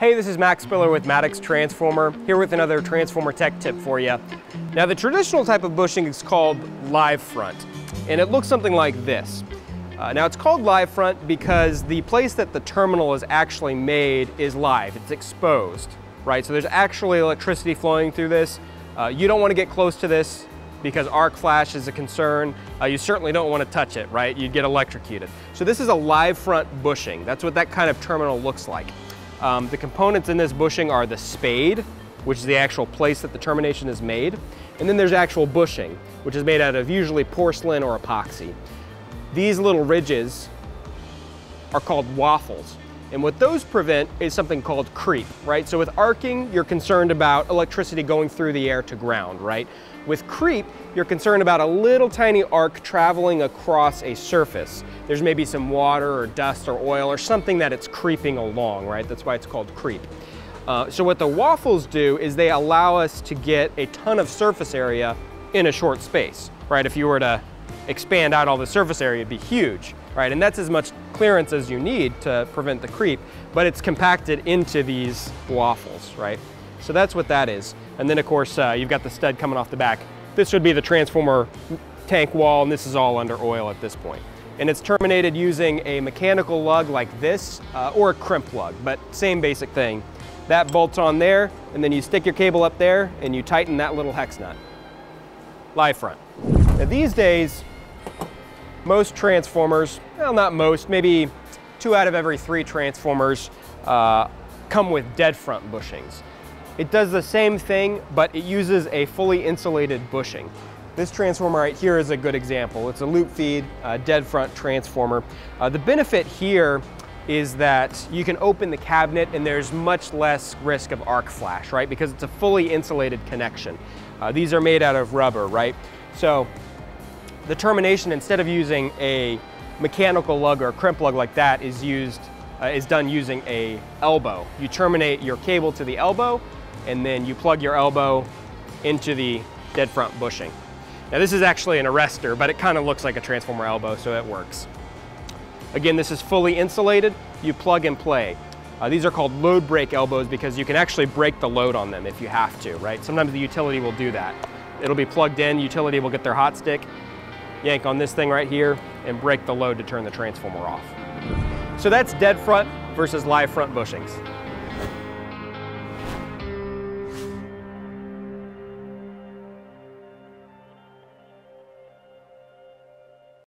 Hey, this is Max Spiller with Maddox Transformer, here with another Transformer Tech tip for you. Now the traditional type of bushing is called live front, and it looks something like this. Uh, now it's called live front because the place that the terminal is actually made is live, it's exposed, right? So there's actually electricity flowing through this. Uh, you don't want to get close to this because arc flash is a concern. Uh, you certainly don't want to touch it, right? You'd get electrocuted. So this is a live front bushing. That's what that kind of terminal looks like. Um, the components in this bushing are the spade, which is the actual place that the termination is made. And then there's actual bushing, which is made out of usually porcelain or epoxy. These little ridges are called waffles. And what those prevent is something called creep, right? So with arcing, you're concerned about electricity going through the air to ground, right? With creep, you're concerned about a little tiny arc traveling across a surface. There's maybe some water or dust or oil or something that it's creeping along, right? That's why it's called creep. Uh, so what the waffles do is they allow us to get a ton of surface area in a short space, right? If you were to expand out all the surface area, it'd be huge right? And that's as much clearance as you need to prevent the creep, but it's compacted into these waffles, right? So that's what that is. And then of course, uh, you've got the stud coming off the back. This would be the transformer tank wall, and this is all under oil at this point. And it's terminated using a mechanical lug like this, uh, or a crimp lug, but same basic thing. That bolts on there, and then you stick your cable up there, and you tighten that little hex nut. Live front. Now these days, most transformers, well not most, maybe two out of every three transformers uh, come with dead front bushings. It does the same thing, but it uses a fully insulated bushing. This transformer right here is a good example. It's a loop feed, uh, dead front transformer. Uh, the benefit here is that you can open the cabinet and there's much less risk of arc flash, right? Because it's a fully insulated connection. Uh, these are made out of rubber, right? So the termination, instead of using a mechanical lug or a crimp lug like that, is used uh, is done using a elbow. You terminate your cable to the elbow, and then you plug your elbow into the dead front bushing. Now this is actually an arrestor, but it kind of looks like a transformer elbow, so it works. Again, this is fully insulated. You plug and play. Uh, these are called load break elbows because you can actually break the load on them if you have to, right? Sometimes the utility will do that. It'll be plugged in, utility will get their hot stick, yank on this thing right here and break the load to turn the transformer off. So that's dead front versus live front bushings.